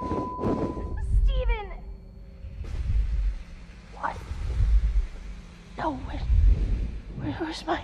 Steven! What? No, where, where, where's my...